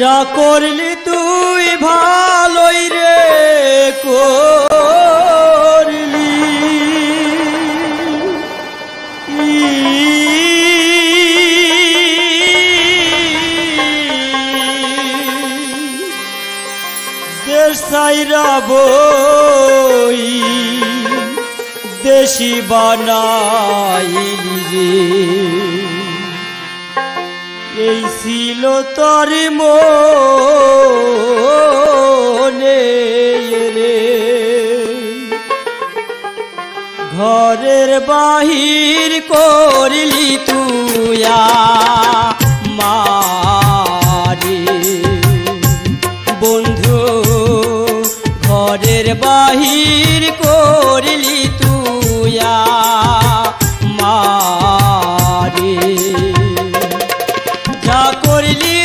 যা করলি তুই ভালোই রে কো কইরা বই দেশি বানাইলি রে এই ছিল তোর মনে রে। ঘরের বাহির করলি তুয়া মা জাহির করিলি তুয়া মারে। যা করলি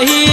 ही